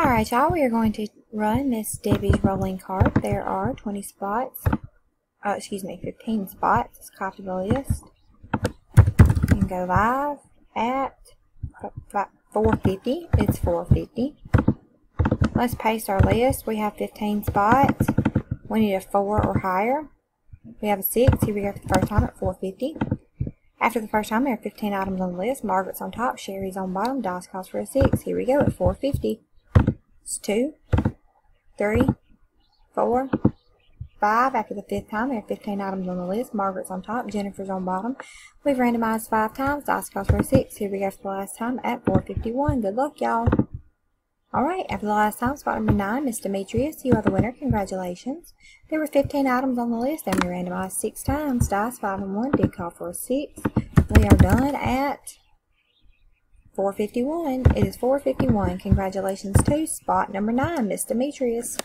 Alright, y'all, we are going to run Miss Debbie's rolling cart. There are 20 spots. Oh, excuse me, 15 spots. Let's copy the list. And go live at 450. It's 450. Let's paste our list. We have 15 spots. We need a 4 or higher. We have a 6. Here we go for the first time at 450. After the first time, there are 15 items on the list. Margaret's on top, Sherry's on bottom, Dice calls for a 6. Here we go at 450. It's 2, 3, 4, 5. After the fifth time, there are 15 items on the list. Margaret's on top, Jennifer's on bottom. We've randomized 5 times. Dice calls for 6. Here we go for the last time at 451. Good luck, y'all. Alright, after the last time, spot number 9, Miss Demetrius, you are the winner. Congratulations. There were 15 items on the list and we randomized 6 times. Dice 5 and 1 did call for a 6. We are done at 451. It is 451. Congratulations to spot number 9, Miss Demetrius.